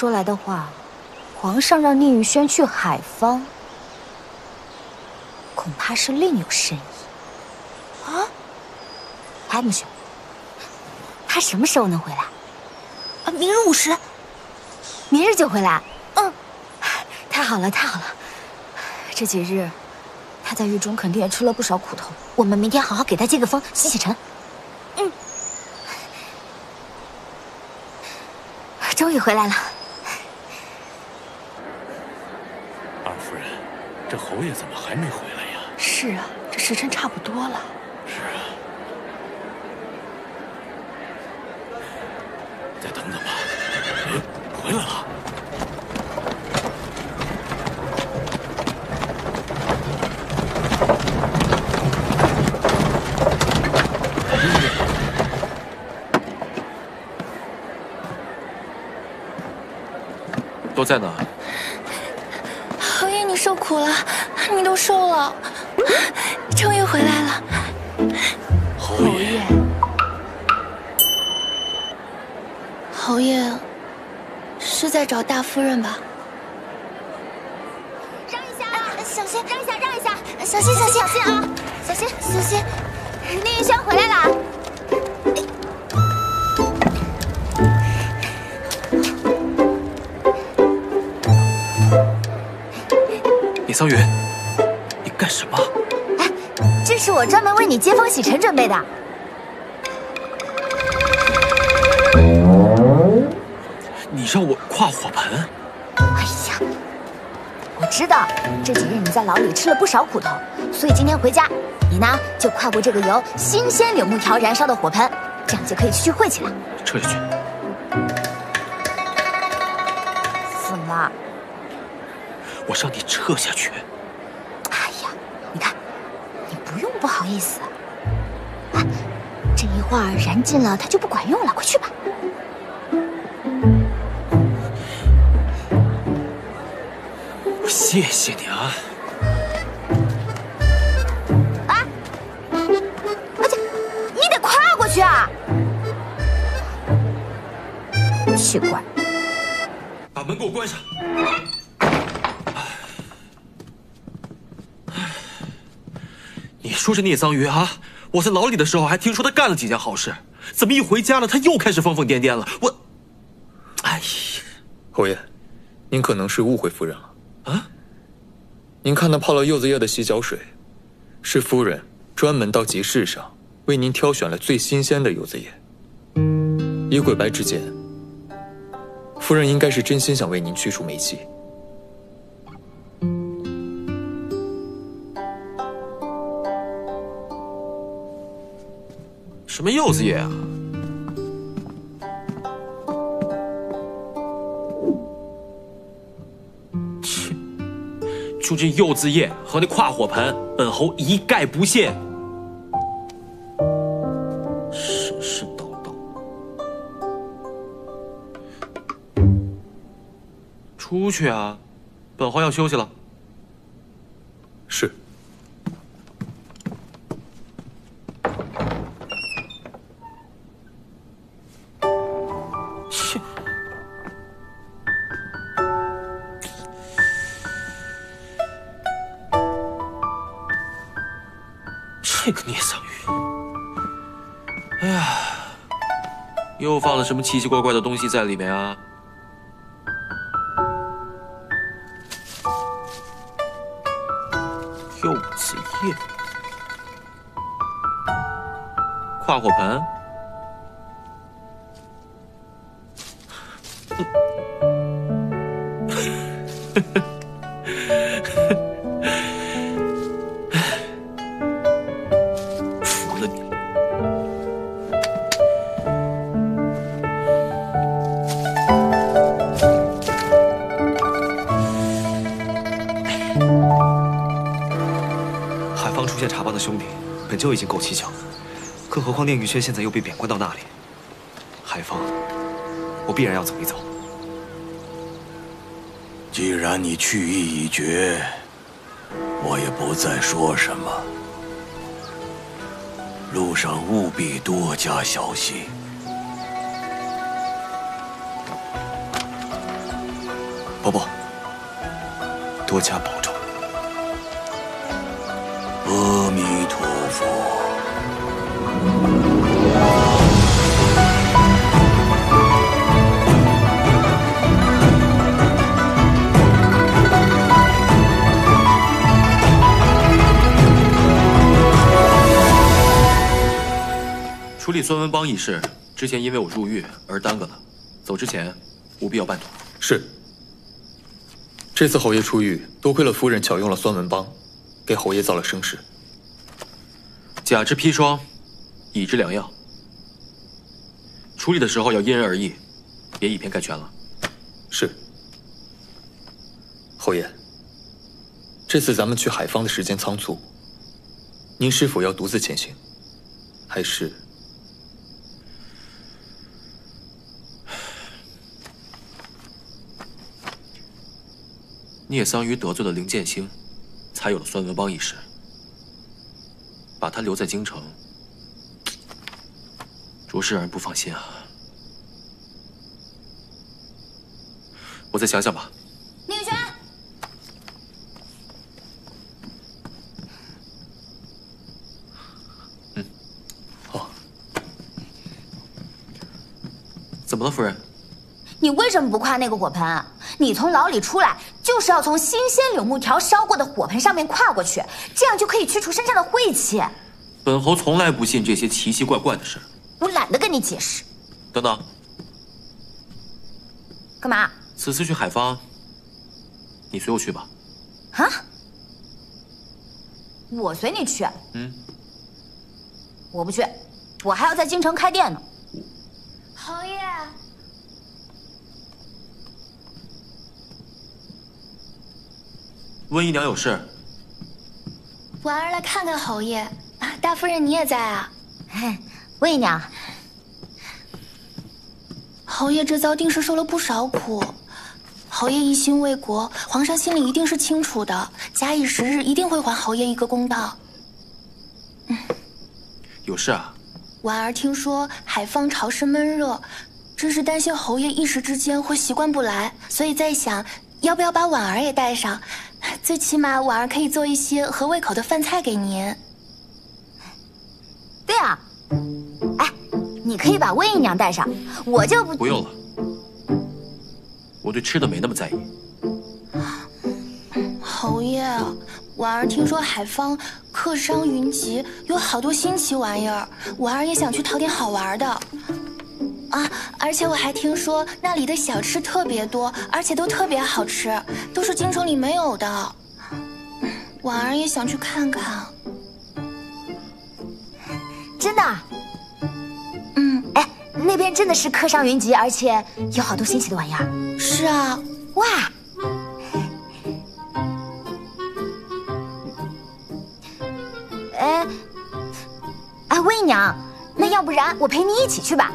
此说来的话，皇上让宁玉轩去海方，恐怕是另有深意。啊？还不行？他什么时候能回来？啊，明日午时。明日就回来？嗯。太好了，太好了！这几日他在狱中肯定也吃了不少苦头。我们明天好好给他接个风，洗洗尘。嗯。终于回来了。二夫人，这侯爷怎么还没回来呀？是啊，这时辰差不多了。是啊。再等等吧。哎，回来了。都在哪？苦了，你都瘦了，终于回来了。侯爷，侯爷是在找大夫人吧？让一下啊，小心！让一下，让一下，小心，小心，小心啊！小心，小心！宁玉轩桑云，你干什么？哎，这是我专门为你接风洗尘准备的。你让我跨火盆？哎呀，我知道这几日你在牢里吃了不少苦头，所以今天回家，你呢就跨过这个由新鲜柳木条燃烧的火盆，这样就可以去晦气了。撤下去。我让你撤下去。哎呀，你看，你不用不好意思。啊，这一会儿燃尽了，它就不管用了。快去吧。谢谢你啊。啊！而且你得跨过去啊！奇怪。把门给我关上。说是聂桑榆啊，我在牢里的时候还听说他干了几件好事，怎么一回家了他又开始疯疯癫癫了？我，哎呀，侯爷，您可能是误会夫人了。啊？您看那泡了柚子叶的洗脚水，是夫人专门到集市上为您挑选了最新鲜的柚子叶。以鬼白之见，夫人应该是真心想为您驱除霉气。什么柚子叶啊？切！就这柚子叶和那跨火盆，本侯一概不信。神神叨叨。出去啊！本侯要休息了。是。奇奇怪怪的东西在里面啊？柚子叶，跨火盆。宁玉轩现在又被贬官到那里，海方，我必然要走一走。既然你去意已决，我也不再说什么。路上务必多加小心。伯伯，多加保重。阿弥陀佛。理孙文邦一事，之前因为我入狱而耽搁了，走之前务必要办妥。是。这次侯爷出狱，多亏了夫人巧用了孙文邦，给侯爷造了声势。甲之砒霜，乙之良药，处理的时候要因人而异，别以偏概全了。是。侯爷，这次咱们去海方的时间仓促，您是否要独自前行，还是？聂桑榆得罪了林剑星，才有了孙文帮一事。把他留在京城，着实让人不放心啊。我再想想吧。宁宇轩，嗯，好。怎么了，夫人？你为什么不跨那个火盆？你从牢里出来，就是要从新鲜柳木条烧过的火盆上面跨过去，这样就可以驱除身上的晦气。本侯从来不信这些奇奇怪怪的事。我懒得跟你解释。等等，干嘛？此次去海方，你随我去吧。啊？我随你去？嗯。我不去，我还要在京城开店呢。侯爷。温姨娘有事。婉儿来看看侯爷。大夫人，你也在啊？温姨娘，侯爷这遭定是受了不少苦。侯爷一心为国，皇上心里一定是清楚的。假以时日，一定会还侯爷一个公道。嗯，有事啊？婉儿听说海方潮湿闷热，真是担心侯爷一时之间会习惯不来，所以在想，要不要把婉儿也带上？最起码婉儿可以做一些合胃口的饭菜给您。对啊，哎，你可以把温姨娘带上，我就不不用了。我对吃的没那么在意。侯爷，婉儿听说海方客商云集，有好多新奇玩意儿，婉儿也想去淘点好玩的。啊，而且我还听说那里的小吃特别多，而且都特别好吃，都是京城里没有的。婉儿也想去看看。真的？嗯，哎，那边真的是客商云集，而且有好多新奇的玩意儿。是啊，哇！哎，哎，魏姨娘，那要不然我陪你一起去吧？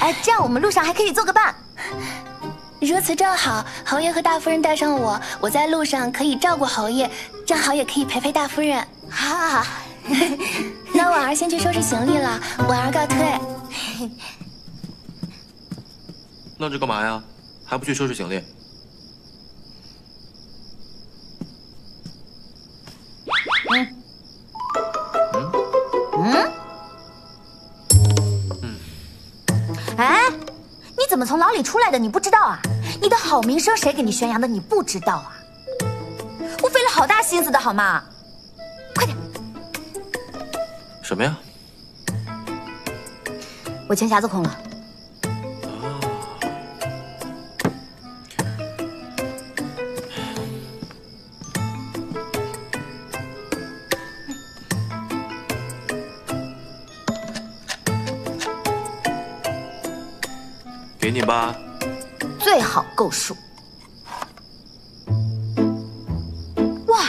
哎，这样我们路上还可以做个伴。如此正好，侯爷和大夫人带上我，我在路上可以照顾侯爷，正好也可以陪陪大夫人。好好好，那婉儿先去收拾行李了，婉儿告退。愣着干嘛呀？还不去收拾行李？怎么从牢里出来的？你不知道啊？你的好名声谁给你宣扬的？你不知道啊？我费了好大心思的好吗？快点！什么呀？我钱匣子空了。吧。最好够数。哇，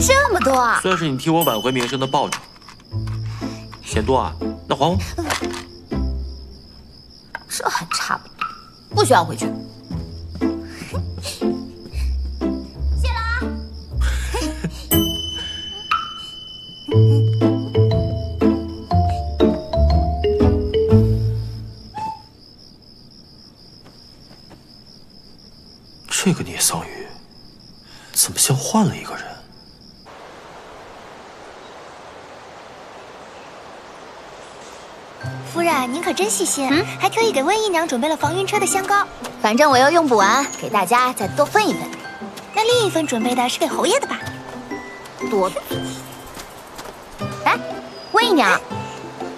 这么多啊！算是你替我挽回名声的报酬。嫌多啊？那还我。这还差不多，不需要回去。夫人，您可真细心，还特意给温姨娘准备了防晕车的香膏。反正我又用不完，给大家再多分一份。那另一份准备的是给侯爷的吧？多嘴。哎，温姨娘，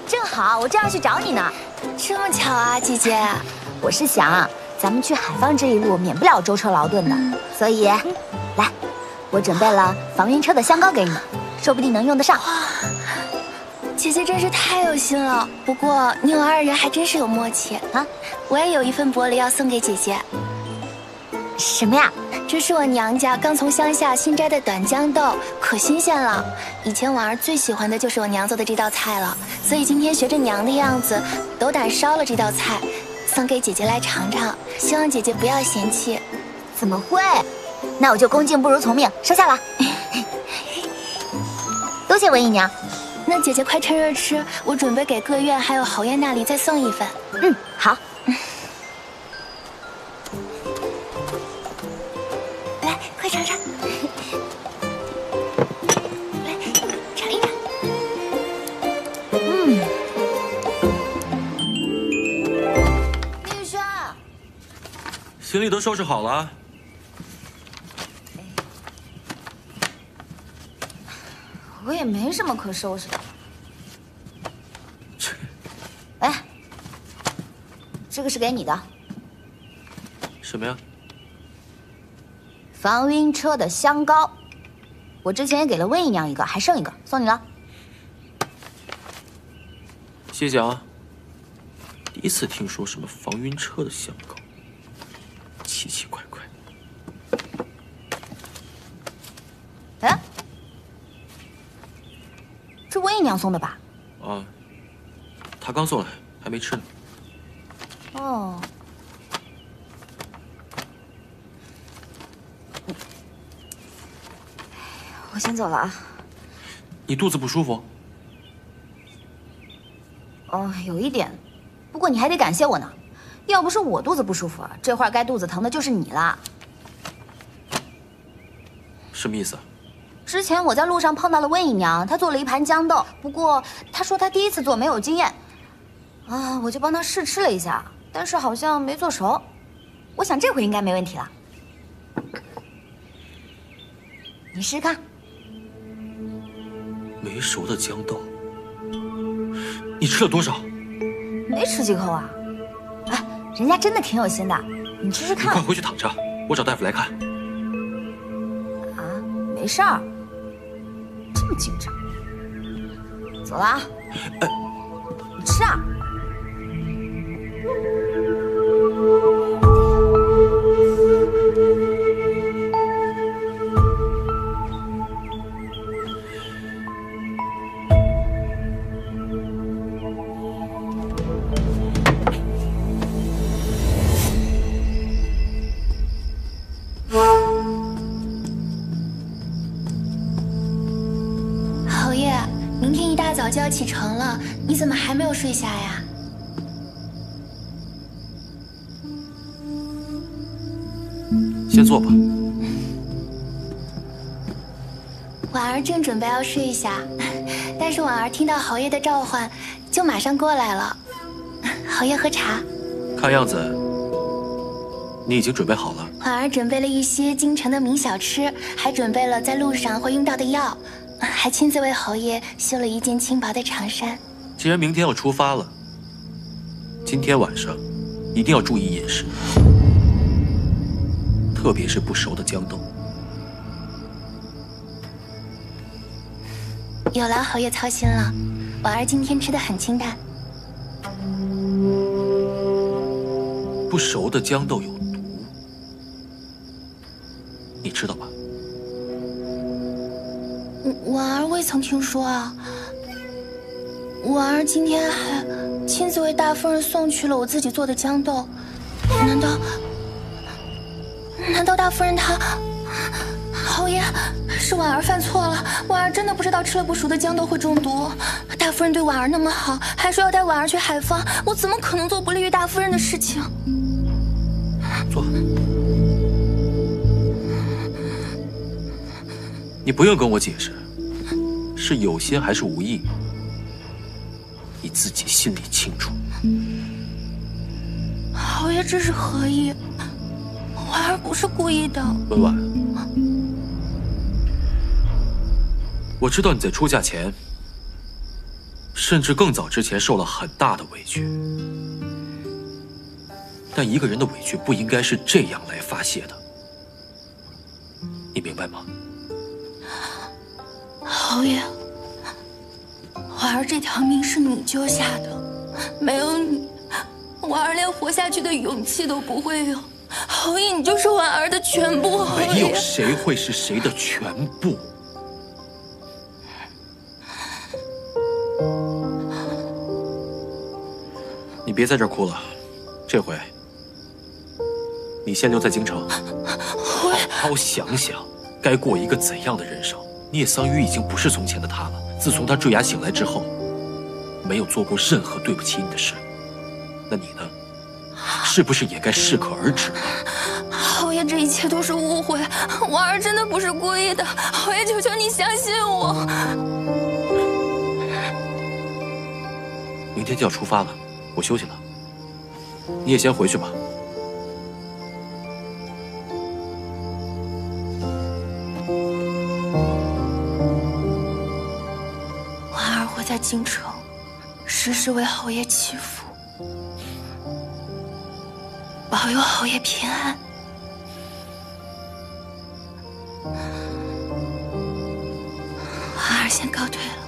正好我正要去找你呢。这么巧啊，姐姐。我是想，咱们去海方这一路免不了舟车劳顿的，所以，来，我准备了防晕车的香膏给你，说不定能用得上。姐姐真是太有心了。不过你我二人还真是有默契啊！我也有一份薄礼要送给姐姐。什么呀？这是我娘家刚从乡下新摘的短豇豆，可新鲜了。以前婉儿最喜欢的就是我娘做的这道菜了，所以今天学着娘的样子，斗胆烧了这道菜，送给姐姐来尝尝。希望姐姐不要嫌弃。怎么会？那我就恭敬不如从命，收下了。多谢文姨娘。那姐姐快趁热吃，我准备给各院还有侯爷那里再送一份。嗯，好。来，快尝尝。来，尝一尝。嗯。玉轩，行李都收拾好了。我也没什么可收拾的。哎，这个是给你的。什么呀？防晕车的香膏，我之前也给了温姨娘一个，还剩一个，送你了。谢谢啊。第一次听说什么防晕车的香膏，奇奇怪怪。哎。是温姨娘送的吧？啊，他刚送来，还没吃呢。哦，我先走了啊。你肚子不舒服？哦，有一点，不过你还得感谢我呢。要不是我肚子不舒服，这会儿该肚子疼的就是你了。什么意思？之前我在路上碰到了温姨娘，她做了一盘豇豆，不过她说她第一次做没有经验，啊，我就帮她试吃了一下，但是好像没做熟。我想这回应该没问题了，你试试看。没熟的豇豆，你吃了多少？没吃几口啊，哎，人家真的挺有心的，你吃吃看。你快回去躺着，我找大夫来看。啊，没事儿。这么紧张，走了啊！你吃啊！听到侯爷的召唤，就马上过来了。侯爷喝茶。看样子，你已经准备好了。婉儿准备了一些京城的名小吃，还准备了在路上会用到的药。还亲自为侯爷绣了一件轻薄的长衫。既然明天要出发了，今天晚上一定要注意饮食，特别是不熟的豇豆。有劳侯爷操心了，婉儿今天吃的很清淡。不熟的豇豆有毒，你知道吧？婉儿未曾听说啊。婉儿今天还亲自为大夫人送去了我自己做的豇豆，难道难道大夫人她侯爷是婉儿犯错了婉儿真的不知道吃了不熟的豇豆会中毒。大夫人对婉儿那么好还说要带婉儿去海方我怎么可能做不利于大夫人的事情？坐。你不用跟我解释是有心还是无意你自己心里清楚。侯爷这是何意婉儿不是故意的。婉婉。我知道你在出嫁前，甚至更早之前受了很大的委屈，但一个人的委屈不应该是这样来发泄的，你明白吗？侯爷，婉儿这条命是你救下的，没有你，婉儿连活下去的勇气都不会有。侯爷，你就是婉儿的全部。没有谁会是谁的全部。别在这儿哭了，这回你先留在京城，好好想想该过一个怎样的人生。聂桑榆已经不是从前的他了。自从他坠崖醒来之后，没有做过任何对不起你的事。那你呢？是不是也该适可而止了？侯爷，这一切都是误会，婉儿真的不是故意的。侯爷，求求你相信我。明天就要出发了，我休息了，你也先回去吧。婉儿会在京城，时时为侯爷祈福，保佑侯爷平安。婉儿先告退了。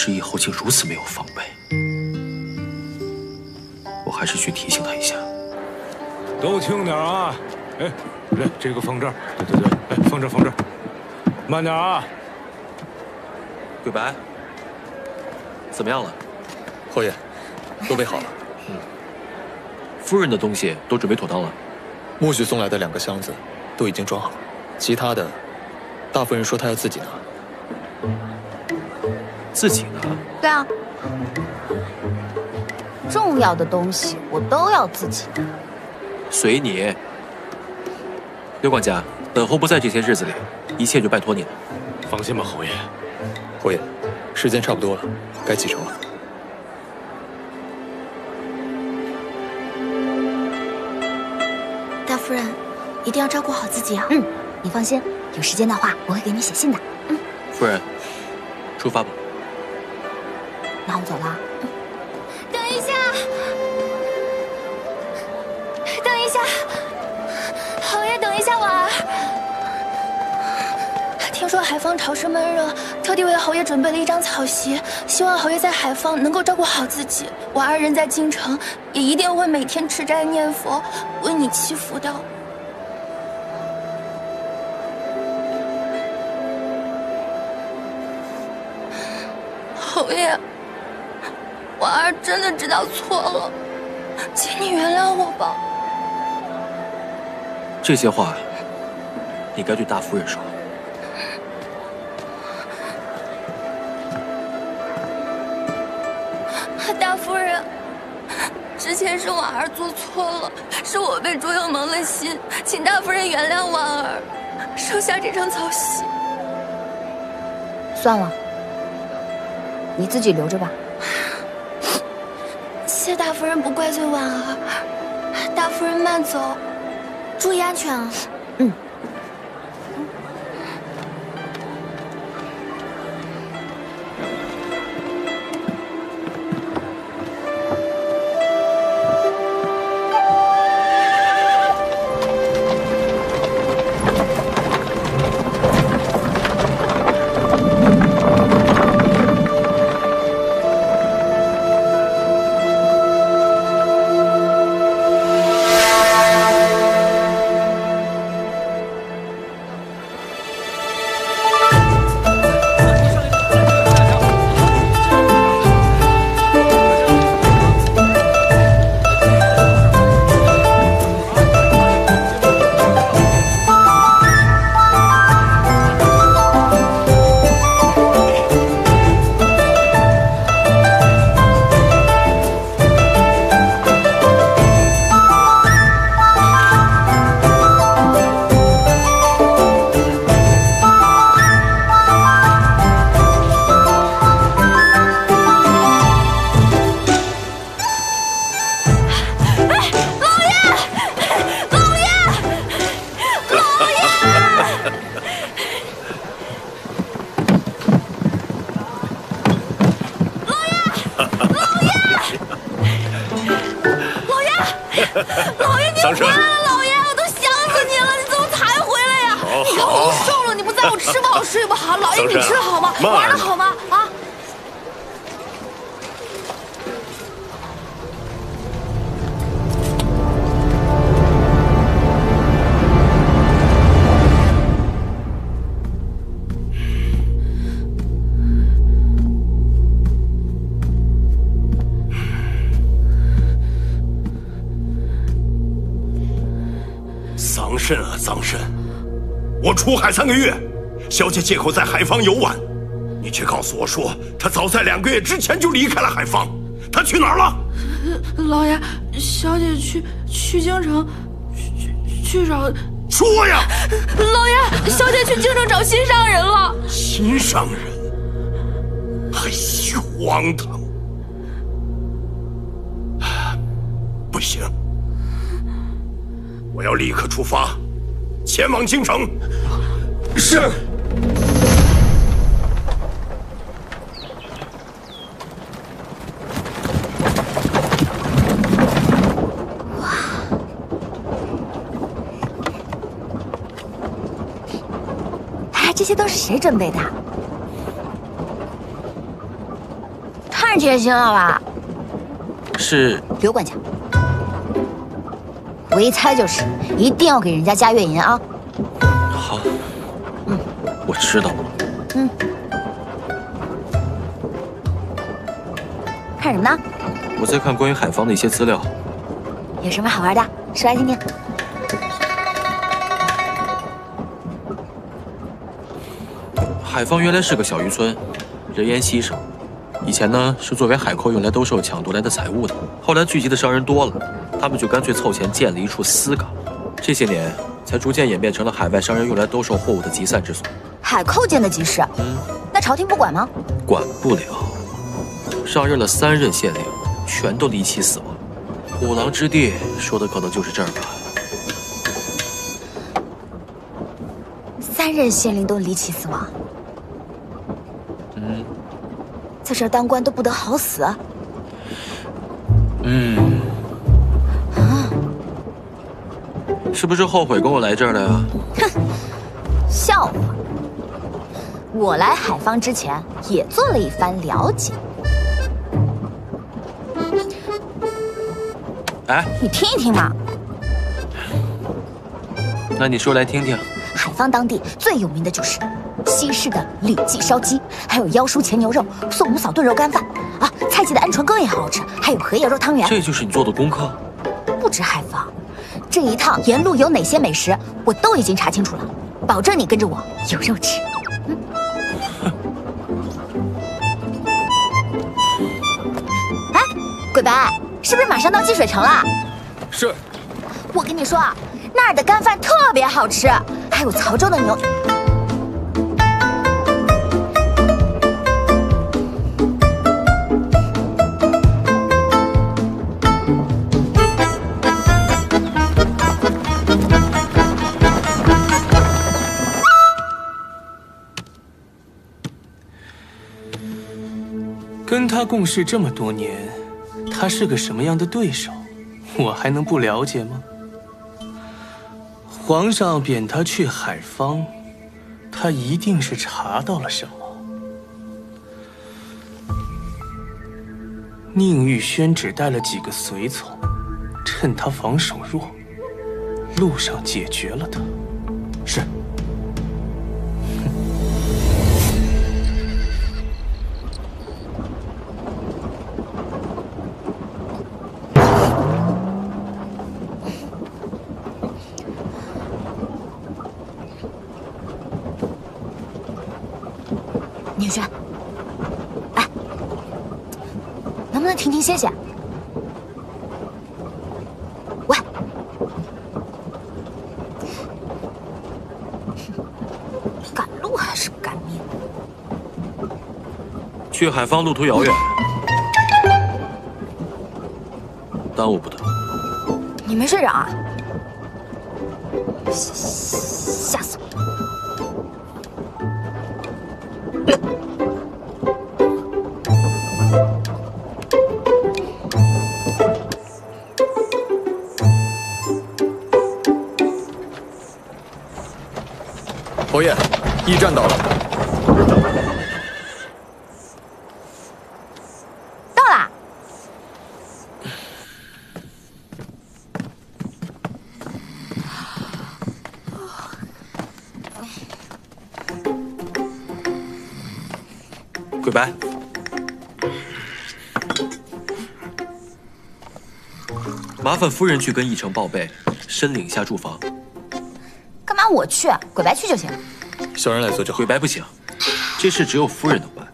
失忆后竟如此没有防备，我还是去提醒他一下。都轻点啊！哎，来，这个放这儿。对对对，哎，放这儿放这儿。慢点啊！桂白，怎么样了？侯爷，都备好了。嗯夫人的东西都准备妥当了。穆许送来的两个箱子都已经装好了，其他的，大夫人说她要自己拿。自己拿？对啊，重要的东西我都要自己拿。随你。刘管家，本侯不在这些日子里，一切就拜托你了。放心吧，侯爷。侯爷，时间差不多了，该启程了。大夫人，一定要照顾好自己啊！嗯，你放心，有时间的话我会给你写信的。嗯，夫人，出发吧。那我走了。等一下，等一下，侯爷，等一下，婉儿。听说海坊潮湿闷热，特地为侯爷准备了一张草席，希望侯爷在海坊能够照顾好自己。婉儿人在京城，也一定会每天吃斋念佛，为你祈福的。侯爷。婉儿真的知道错了，请你原谅我吧。这些话，你该对大夫人说。大夫人，之前是婉儿做错了，是我被朱佑蒙了心，请大夫人原谅婉儿，收下这张草席。算了，你自己留着吧。大夫人不怪罪婉儿，大夫人慢走，注意安全啊！睡不好。老爷，你吃的好吗？玩的好吗？啊！桑葚啊，桑葚！我出海三个月，小姐借口在海方游玩，你却告诉我说她早在两个月之前就离开了海方，她去哪儿了？老爷，小姐去去京城，去去找。说呀！老爷，小姐去京城找心上人了。心上人？哎呦，荒唐！不行。我要立刻出发，前往京城。是。哇！哎，这些都是谁准备的？太贴心了吧！是刘管家。我一猜就是，一定要给人家加月银啊！我知道了。嗯，看什么呢？我在看关于海方的一些资料。有什么好玩的？说来听听。海方原来是个小渔村，人烟稀少。以前呢，是作为海寇用来兜售抢夺来的财物的。后来聚集的商人多了。他们就干脆凑钱建了一处私港，这些年才逐渐演变成了海外商人用来兜售货物的集散之所。海寇建的集市，嗯，那朝廷不管吗？管不了，上任了三任县令，全都离奇死亡。五郎之地说的可能就是这儿吧。三任县令都离奇死亡，嗯，在这儿当官都不得好死。嗯。啊是不是后悔跟我来这儿了呀？哼！我来海方之前也做了一番了解。哎，你听一听嘛。那你说来听听。海方当地最有名的就是西式的李记烧鸡，还有腰叔前牛肉、宋五嫂炖肉干饭啊，蔡记的鹌鹑羹也很好吃，还有荷叶肉汤圆。这就是你做的功课？不止海方。这一趟沿路有哪些美食，我都已经查清楚了，保证你跟着我有肉吃。白，是不是马上到积水城了？是。我跟你说啊，那儿的干饭特别好吃，还有曹州的牛。跟他共事这么多年，他是个什么样的对手，我还能不了解吗？皇上贬他去海方，他一定是查到了什么。宁玉轩只带了几个随从，趁他防守弱，路上解决了他。是。能不能停停歇歇？喂，赶路还是赶命？去海方路途遥远，耽误不得。你没睡着啊？吓鬼白，麻烦夫人去跟义城报备，申领一下住房。干嘛我去？鬼白去就行。小人来做就好鬼。白不行，这事只有夫人能办。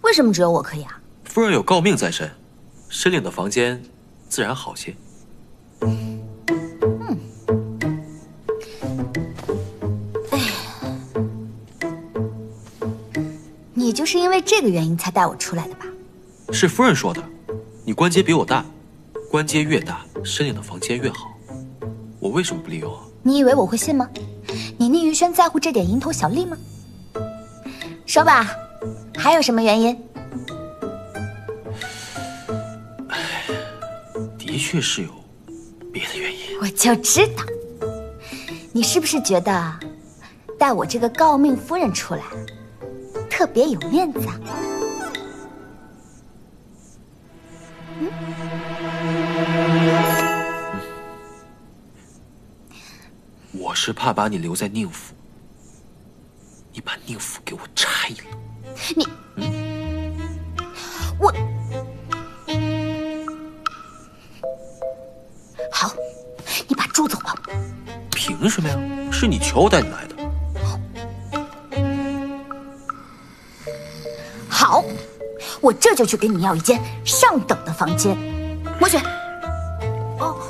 为什么只有我可以啊？夫人有诰命在身，申领的房间自然好些。是因为这个原因才带我出来的吧？是夫人说的，你官阶比我大，官阶越大，申领的房间越好。我为什么不利用啊？你以为我会信吗？你宁于轩在乎这点蝇头小利吗？说吧，还有什么原因？的确是有别的原因。我就知道，你是不是觉得带我这个诰命夫人出来特别有面子啊？我是怕把你留在宁府，你把宁府给我拆了。你，我，好，你把猪走吧。凭什么呀？是你求我带你来的。我这就去给你要一间上等的房间。墨雪，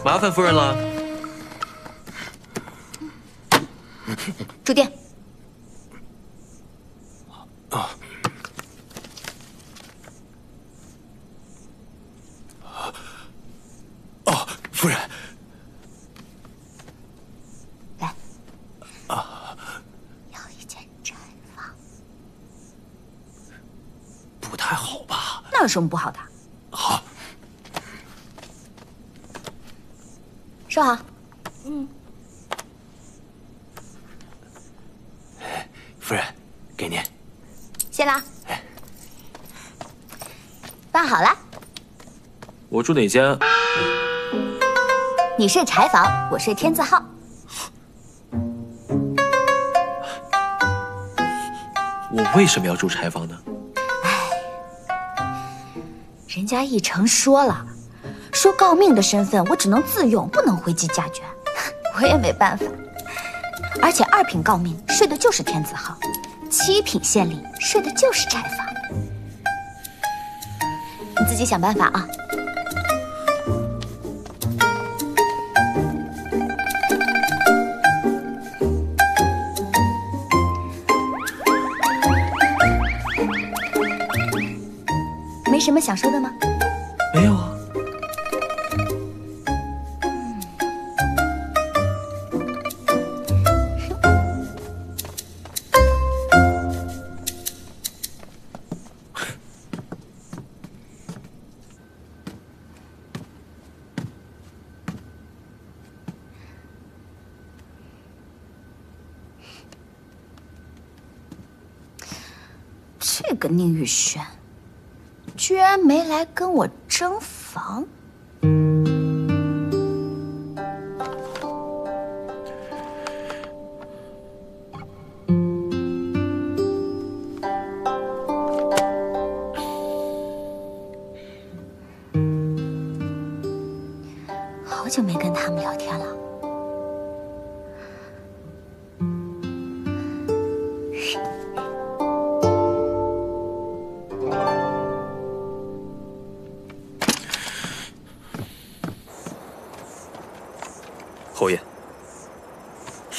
麻烦夫人了。住店。哦，夫人，来，要一间柴房，不太好吧？那有什么不好的？好，收好。嗯夫人，给您。谢了。办好了，我住哪间？你睡柴房，我睡天字号。我为什么要住柴房呢？家义成说了，说诰命的身份我只能自用，不能回击家眷，我也没办法。而且二品诰命睡的就是天子号，七品县令睡的就是柴房。你自己想办法啊。什么想说的吗？没有啊。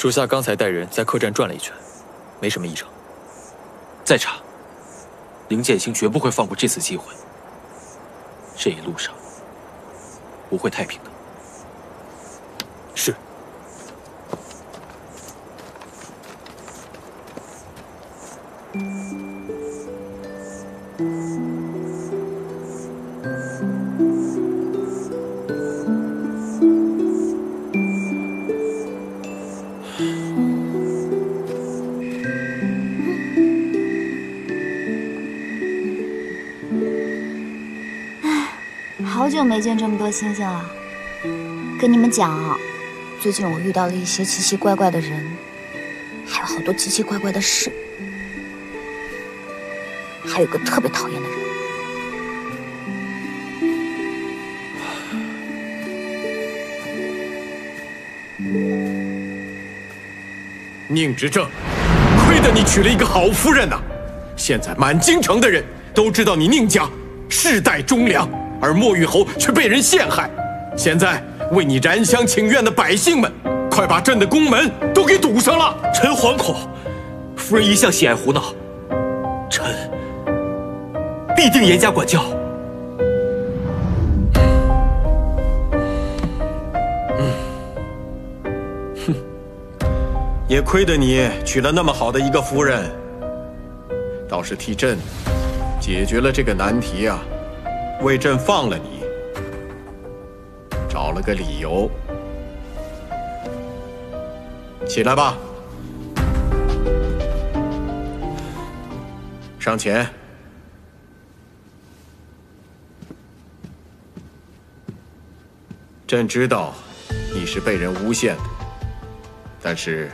属下刚才带人在客栈转了一圈，没什么异常。再查，林剑星绝不会放过这次机会。这一路上不会太平的。见这么多星星了。跟你们讲，最近我遇到了一些奇奇怪怪的人，还有好多奇奇怪怪的事，还有个特别讨厌的人。宁执政，亏得你娶了一个好夫人呐！现在满京城的人都知道你宁家世代忠良，而墨玉侯却被人陷害。现在为你燃香请愿的百姓们，快把朕的宫门都给堵上了！臣惶恐，夫人一向喜爱胡闹，臣必定严加管教。哼也亏得你娶了那么好的一个夫人，倒是替朕解决了这个难题啊，为朕放了你，找了个理由。起来吧，上前。朕知道你是被人诬陷的，但是。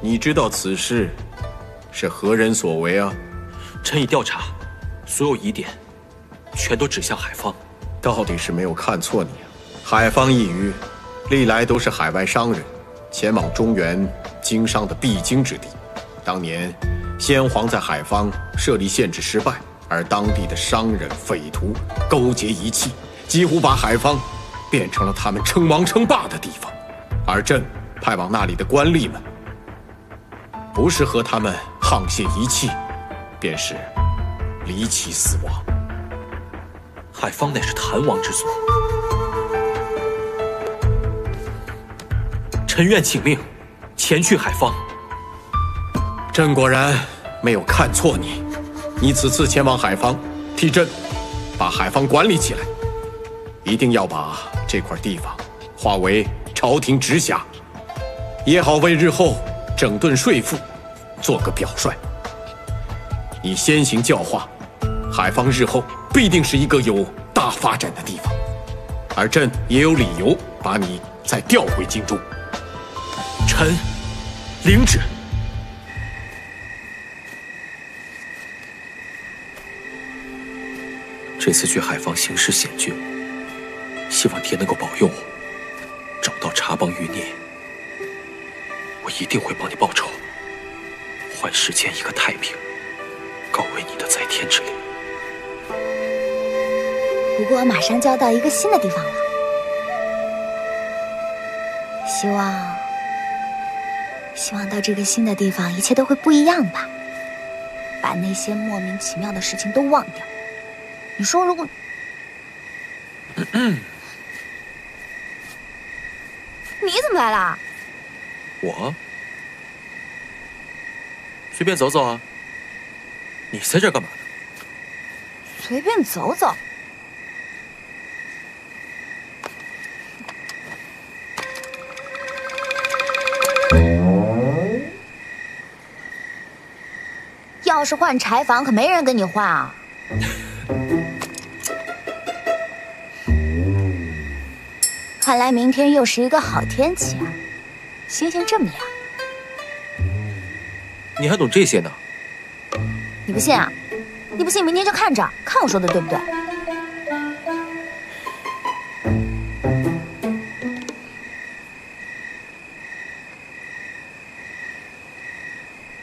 你知道此事是何人所为啊？臣已调查，所有疑点全都指向海方。到底是没有看错你啊！海方一隅，历来都是海外商人前往中原经商的必经之地。当年先皇在海方设立县制失败，而当地的商人匪徒勾结一气，几乎把海方变成了他们称王称霸的地方。而朕派往那里的官吏们。不是和他们沆瀣一气，便是离奇死亡。海方乃是谭王之所，臣愿请命前去海方。朕果然没有看错你，你此次前往海方，替朕把海方管理起来，一定要把这块地方划为朝廷直辖，也好为日后。整顿税赋，做个表率。你先行教化，海方日后必定是一个有大发展的地方，而朕也有理由把你再调回京中。臣领旨。这次去海方行事险峻，希望爹能够保佑我，找到查帮余孽。我一定会帮你报仇，还世间一个太平，告慰你的在天之灵。不过我马上就要到一个新的地方了，希望，希望到这个新的地方一切都会不一样吧，把那些莫名其妙的事情都忘掉。你说如果 你怎么来了？我随便走走啊，你在这干嘛呢？随便走走。要是换柴房，可没人跟你换啊。看来明天又是一个好天气啊。星星这么亮，你还懂这些呢？你不信啊？你不信，明天就看着，看我说的对不对？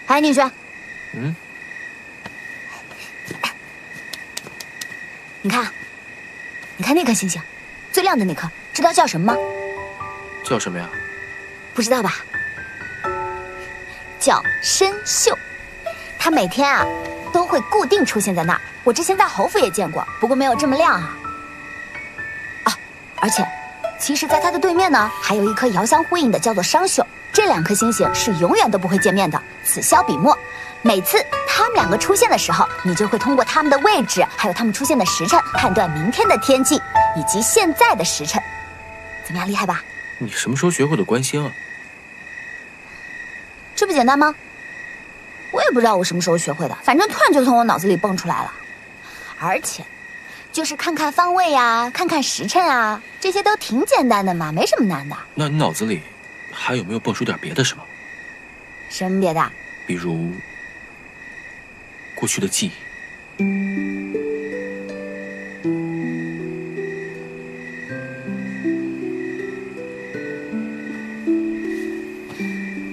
哎，宁轩，你看，你看那颗星星，最亮的那颗，知道叫什么吗？叫什么呀？不知道吧？叫参宿，它每天啊都会固定出现在那儿。我之前在侯府也见过，不过没有这么亮啊。啊，而且，其实，在它的对面呢，还有一颗遥相呼应的，叫做商宿。这两颗星星是永远都不会见面的，此消彼陌。每次他们两个出现的时候，你就会通过他们的位置，还有他们出现的时辰，判断明天的天气以及现在的时辰。怎么样，厉害吧？你什么时候学会的观星啊？这不简单吗？我也不知道我什么时候学会的，反正突然就从我脑子里蹦出来了。而且，就是看看方位呀，看看时辰啊，这些都挺简单的嘛，没什么难的。那你脑子里还有没有蹦出点别的什么？什么别的？比如过去的记忆。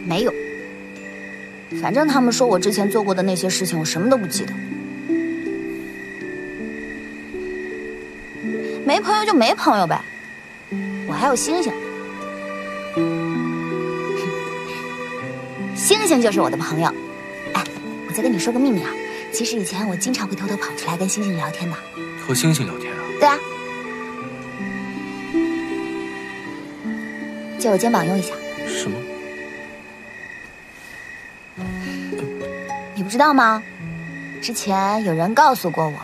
没有。反正他们说我之前做过的那些事情，我什么都不记得。没朋友就没朋友呗，我还有星星，星星就是我的朋友。哎，我再跟你说个秘密啊，其实以前我经常会偷偷跑出来跟星星聊天的。和星星聊天啊？对啊。借我肩膀用一下。什么？你不知道吗？之前有人告诉过我，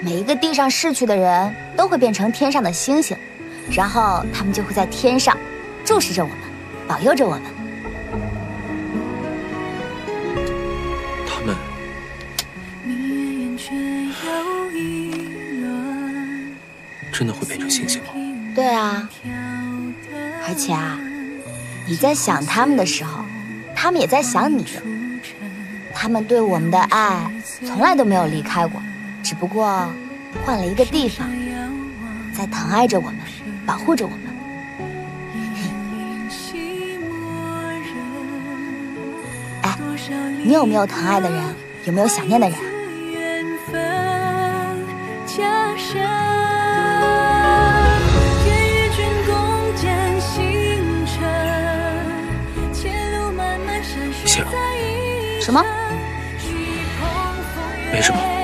每一个地上逝去的人都会变成天上的星星，然后他们就会在天上注视着我们，保佑着我们。对啊，而且啊，你在想他们的时候，他们也在想你。他们对我们的爱从来都没有离开过，只不过换了一个地方，在疼爱着我们，保护着我们。哎，你有没有疼爱的人？有没有想念的人？什么？没什么。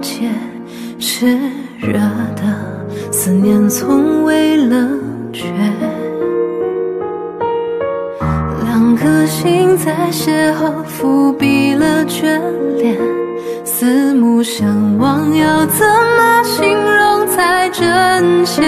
炽热的思念从未冷却，两颗心在邂逅，伏笔了眷恋，四目相望，要怎么形容才真切？